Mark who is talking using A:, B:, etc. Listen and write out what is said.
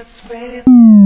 A: what's waiting.